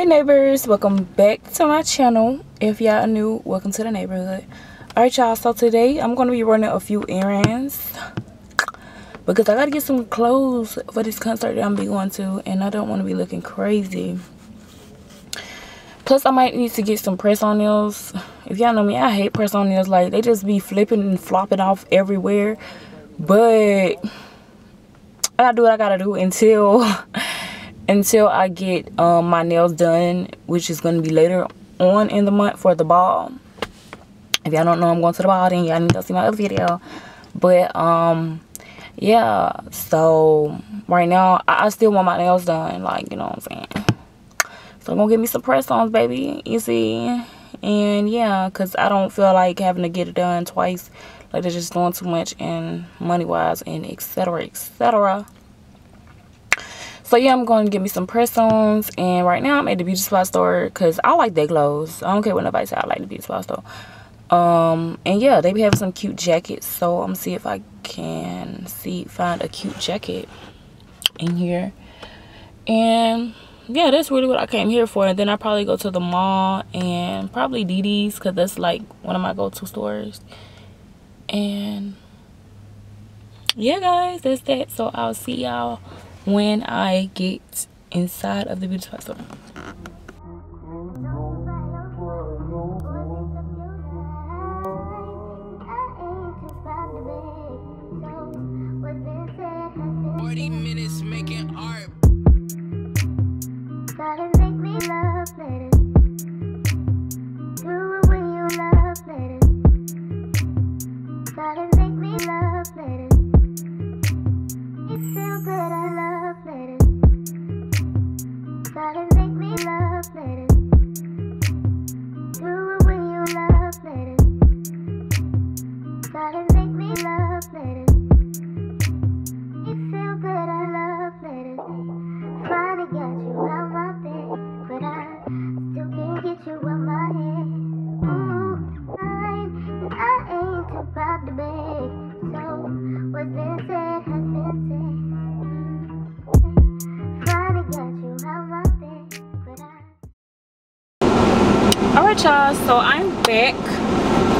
hey neighbors. Welcome back to my channel. If y'all are new welcome to the neighborhood. All right y'all. So today i'm to be running a few errands because i gotta get some clothes for this concert that i'm be going to and i don't want to be looking crazy. Plus i might need to get some press on nails. If y'all know me i hate press on nails. Like they just be flipping and flopping off everywhere. But i gotta do what i gotta do until until I get um, my nails done, which is going to be later on in the month for the ball. If y'all don't know I'm going to the ball, then y'all need to see my other video. But, um, yeah, so right now, I, I still want my nails done, like, you know what I'm saying. So I'm going to give me some press-ons, baby, you see. And, yeah, because I don't feel like having to get it done twice. Like, they're just doing too much and money-wise and etc. etc. So yeah, I'm going to get me some press-ons. And right now I'm at the beauty supply store because I like their clothes. I don't care what nobody say. I like the beauty supply store. Um, and yeah, they be having some cute jackets. So I'm to see if I can see find a cute jacket in here. And yeah, that's really what I came here for. And then I probably go to the mall and probably DD's because that's like one of my go-to stores. And yeah, guys, that's that. So I'll see y'all when I get inside of the beauty store. So I'm back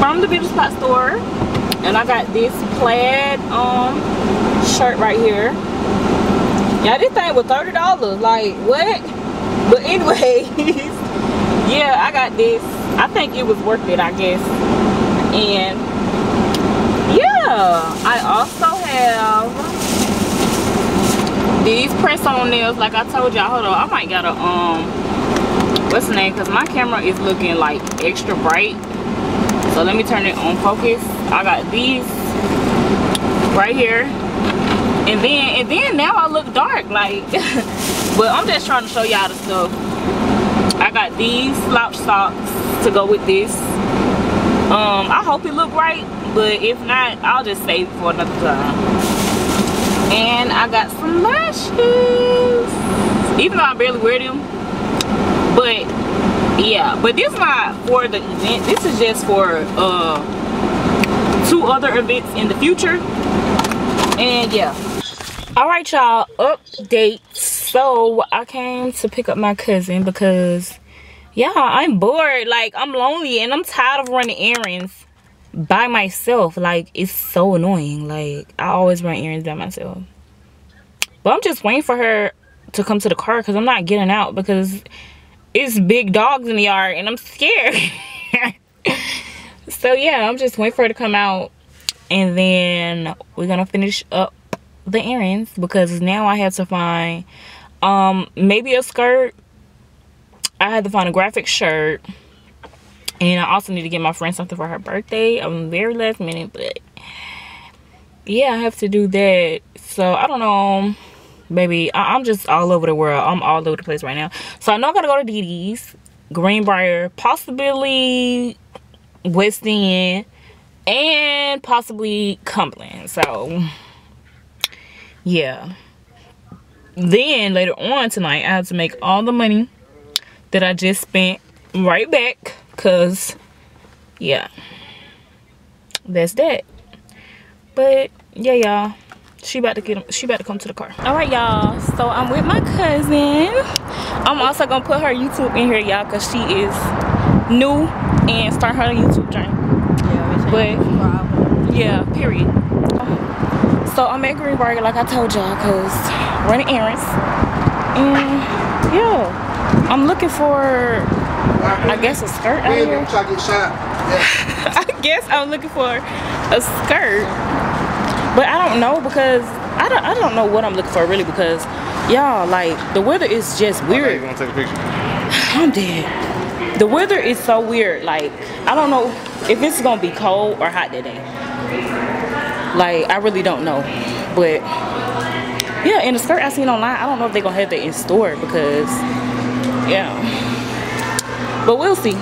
from the beauty spot store and I got this plaid um shirt right here. Yeah, this thing was $30. Like what? But anyways, yeah, I got this. I think it was worth it, I guess. And yeah, I also have these press on nails like I told y'all. Hold on, I might gotta um what's the name because my camera is looking like extra bright. So let me turn it on focus. I got these right here. And then and then now i look dark like but i'm just trying to show y'all the stuff. I got these slouch socks to go with this. Um i hope it look right but if not i'll just save for another time. And i got some lashes even though i barely wear them but yeah but this is not for the event. This is just for uh two other events in the future. And yeah. All right y'all. Update. So i came to pick up my cousin because yeah i'm bored. Like i'm lonely and i'm tired of running errands by myself. Like it's so annoying. Like i always run errands by myself. But i'm just waiting for her to come to the car because i'm not getting out because it's big dogs in the yard and I'm scared. so yeah, I'm just waiting for her to come out and then we're gonna finish up the errands because now I have to find um maybe a skirt. I had to find a graphic shirt. And I also need to get my friend something for her birthday. I'm very last minute, but yeah, I have to do that. So I don't know baby I am just all over the world. I'm all over the place right now. So i know i gotta go to dd's greenbrier possibly west end and possibly cumberland. So yeah. Then later on tonight i have to make all the money that i just spent right back because yeah. That's that. But yeah y'all She about to get him. She about to come to the car. All right, y'all. So I'm with my cousin. I'm also gonna put her YouTube in here, y'all, cause she is new and start her YouTube journey. Yeah, But yeah, period. So I'm at Greenbrier, like I told y'all, cause running errands. And yeah, I'm looking for, I guess, a skirt out here. I guess I'm looking for a skirt, but I don't know because I don't I don't know what I'm looking for really because y'all like the weather is just You weird. to take a picture? I'm dead. The weather is so weird. Like I don't know if it's gonna be cold or hot today. Like I really don't know, but yeah. And the skirt I seen online, I don't know if they're gonna have that in store because yeah. But we'll see.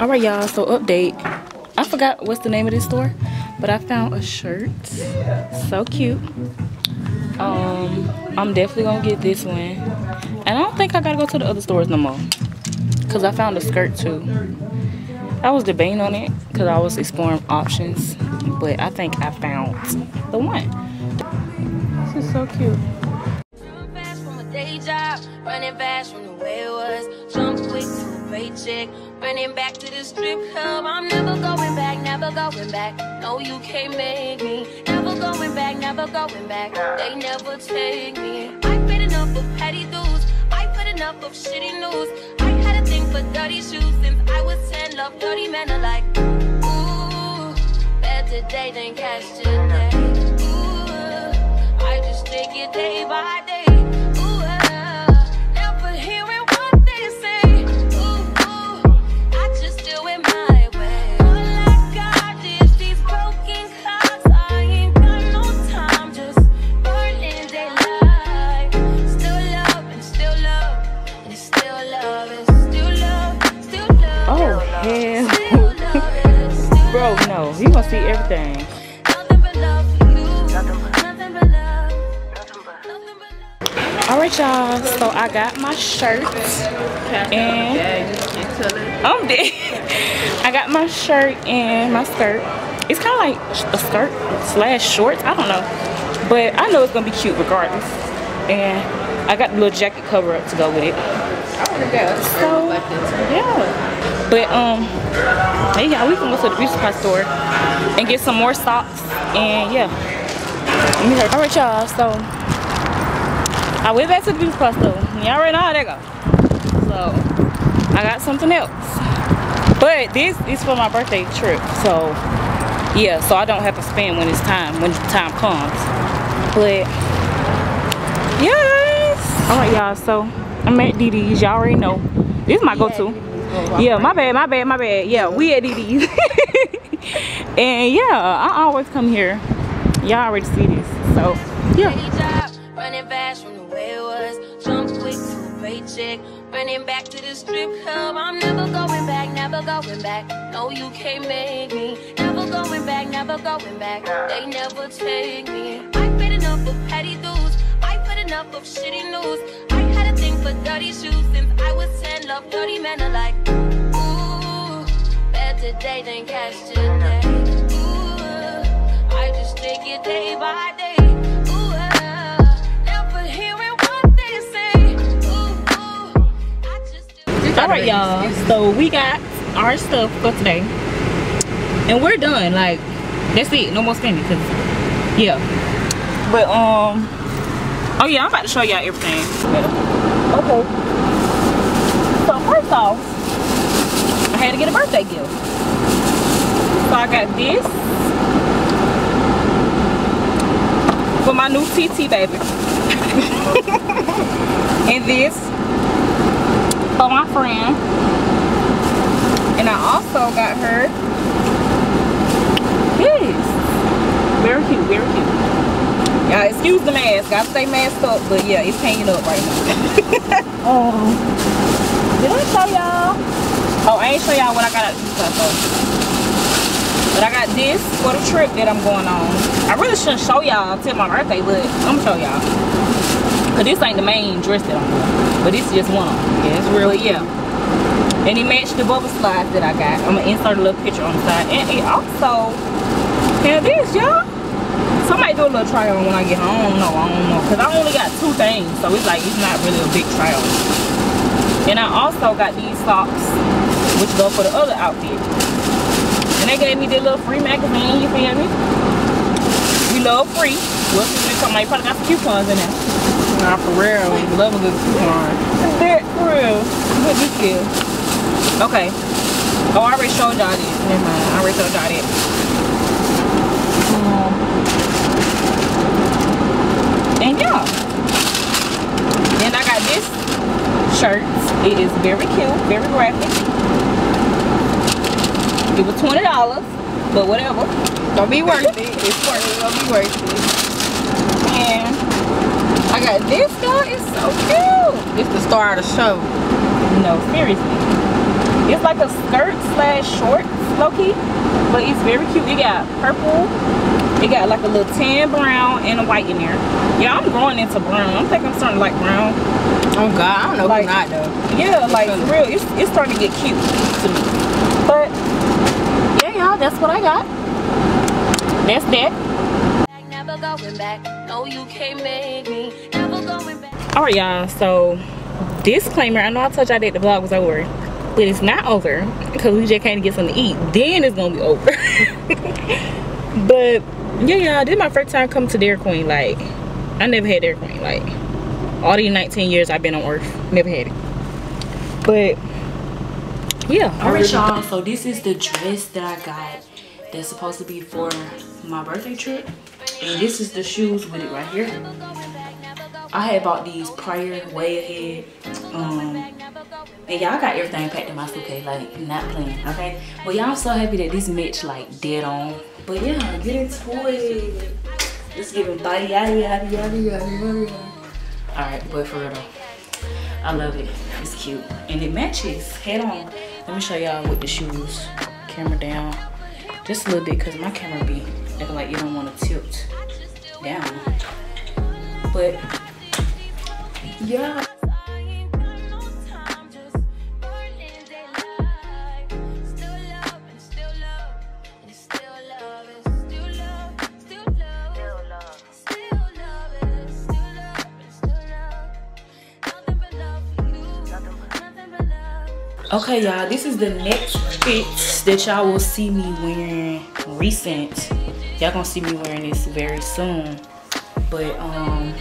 All right, y'all. So update. I forgot what's the name of this store, but I found a shirt. So cute. Um, I'm definitely gonna get this one, and I don't think I gotta go to the other stores no more, cause I found a skirt too. I was debating on it, cause I was exploring options, but I think I found the one. This is so cute. Running fast from the way it was. Jump quick to a paycheck, running back to the strip club. I'm never going back, never going back. No, you can't make me. Never going back, never going back. They never take me. I've been enough of petty dudes. I've had enough of shitty news. I had a thing for dirty shoes since I was 10. Love dirty men alike. Ooh, better day than cash today. Ooh, I just take it day by day. Oh hell, Still love and still bro, no, He gonna see everything. Nothing but love for you. Nothing but love. Nothing but love. All right, y'all. So I got my shirt, and I'm dead. I got my shirt and my skirt. It's kind of like a skirt slash shorts. I don't know, but I know it's gonna be cute regardless. And I got the little jacket cover up to go with it. So yeah, but um, hey we can go to the beauty supply store and get some more socks. And yeah, all right, y'all. So I went back to the beauty supply store. Y'all already know how that go. So I got something else. But this is for my birthday trip. So yeah, so I don't have to spend when it's time, when the time comes. But yes. Alright y'all, so I'm at DD's. Y'all already know. This is my go-to. Yeah, my bad, my bad, my bad. Yeah, we at DD's. and yeah, I always come here. Y'all already see this. So yeah. Running back to the strip club. I'm never going back, never going back. No, you can't make me. Never going back, never going back. They never take me. Been enough of petty dudes. Had enough of shitty news. I had a thing for dirty shoes dirty men alike. Ooh, better day than cash today. Ooh, I just take it day by day. Ooh, never hearing what they say. Ooh, ooh, I just do All right, y'all. So we got our stuff for today, and we're done. Like that's it. No more spending, cause yeah. But um, oh yeah, I'm about to show y'all everything. Okay. So I had to get a birthday gift. So I got this for my new TT baby, and this for my friend. And I also got her this. Very cute, very cute. Y'all excuse the mask. I stay masked up, but yeah, it's hanging up right now. oh. Show y'all? Oh, I ain't show y'all what I got. But I got this for the trip that I'm going on. I really shouldn't show y'all till my birthday, but I'm gonna show y'all. Cause this ain't the main dress that I'm wearing. But is just one. Yeah, it's really, yeah. And it matched the bubble slides that I got. I'm gonna insert a little picture on the side. And it also have this, y'all. So I might do a little try on when I get home. Know, I don't know. Cause I only got two things. So it's like, it's not really a big try on. And I also got these socks, which go for the other outfit. And they gave me this little free magazine, you feel me? We love free. This talking about? You probably got some coupons in there. Nah, for real. Love a good coupon. That for real. What this is? Okay. Oh, I already showed y'all this. Never mind. I already showed y'all that. Um, and yeah. Then I got this shirt. It is very cute, very graphic. It was twenty dollars, but whatever. Don't be worth it. It's worth it. Don't be worth it. And I got this guy. It's so cute. It's the star of the show. No, seriously. It's like a skirt slash shorts, low key, but it's very cute. It got purple. It got like a little tan brown and a white in there. Yeah, I'm growing into brown. I'm thinking I'm starting to like brown. Oh God, I don't know Like- who's not though. Yeah, like for real, it's it's starting to get cute to me. But yeah, y'all, that's what I got. That's that. Back, never going back. No, you can't make me. Never going back. All right, y'all. So disclaimer. I know I told y'all that the vlog was over, but it's not over because we just came to get something to eat. Then it's gonna be over. but yeah, y'all. This is my first time coming to Dairy Queen. Like I never had Dairy Queen. Like all these 19 years I've been on Earth, never had it. But yeah. All right, y'all. So this is the dress that I got. That's supposed to be for my birthday trip, and this is the shoes with it right here. I had bought these prior way ahead. Um, and y'all got everything packed in my suitcase, like not playing, okay? But y'all so happy that this match like dead on. But yeah, get into it. Let's give him body yada yada yada yada yada. Alright, but for real. I love it. It's cute. And it matches head on. Let me show y'all with the shoes. Camera down. Just a little bit because my camera be looking like you don't want to tilt down. But yeah. Okay, y'all, this is the next fit that y'all will see me wearing recent. Y'all gonna see me wearing this very soon. But um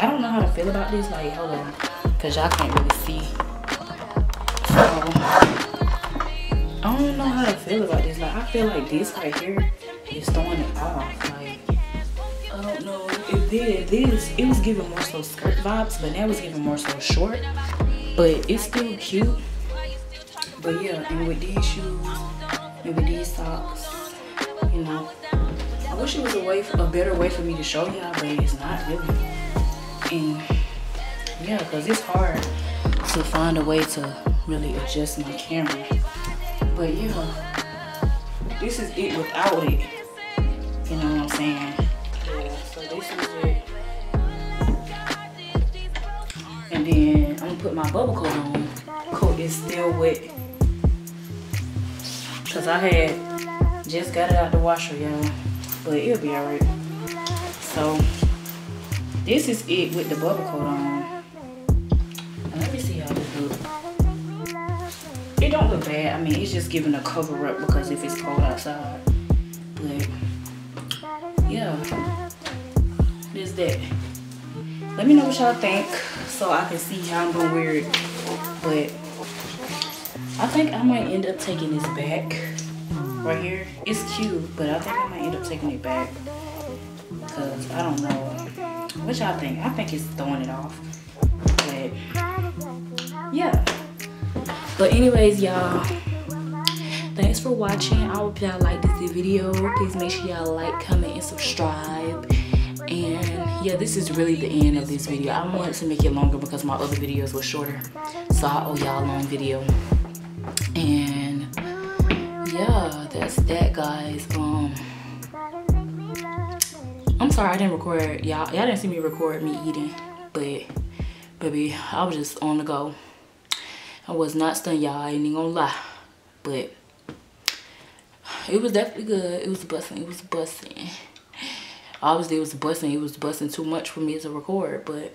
I don't know how to feel about this. Like, hold on. Cause y'all can't really see. So I don't know how to feel about this. Like I feel like this right here is throwing it off. Like I don't know if this, this it was giving more so skirt vibes, but now it's giving more so short. But it's still cute. But yeah, and with these shoes and with these socks, you know, I wish it was a way, a better way for me to show y'all, but it's not really. And yeah, cause it's hard to find a way to really adjust my camera. But yeah, this is it without it. You know what I'm saying? Yeah, so this is it. And then I'm gonna put my bubble coat on. Coat is still wet. Cause I had just got it out the washer, y'all. But it'll be alright. So this is it with the bubble coat on. Let me see how this. It don't look bad. I mean, it's just giving a cover up because if it's cold outside. But yeah, there's that. Let me know what y'all think so I can see how I'm gonna wear it. But I think I might end up taking this back right here. It's cute, but I think I might end up taking it back because I don't know. What y'all think? I think it's throwing it off. But yeah. But anyways, y'all. Thanks for watching. I hope y'all like this video. Please make sure y'all like, comment, and subscribe. And yeah, this is really the end of this video. I wanted to make it longer because my other videos were shorter. So I owe y'all a long video. And yeah, that's that guys. Um I'm sorry I didn't record y'all. Y'all didn't see me record me eating, but baby, I was just on the go. I was not stunned, y'all. I ain't gonna lie. But it was definitely good. It was busting. It was busting. Obviously, it was busting. It was busting too much for me to record. But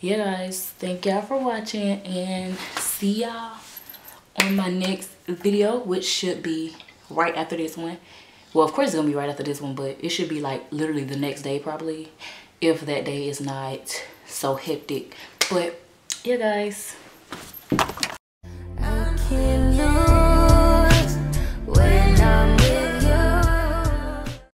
yeah, guys. Thank y'all for watching. And see y'all on my next video, which should be right after this one. Well, of course, it's going to be right after this one. But it should be like literally the next day probably. If that day is not so hectic. But yeah, guys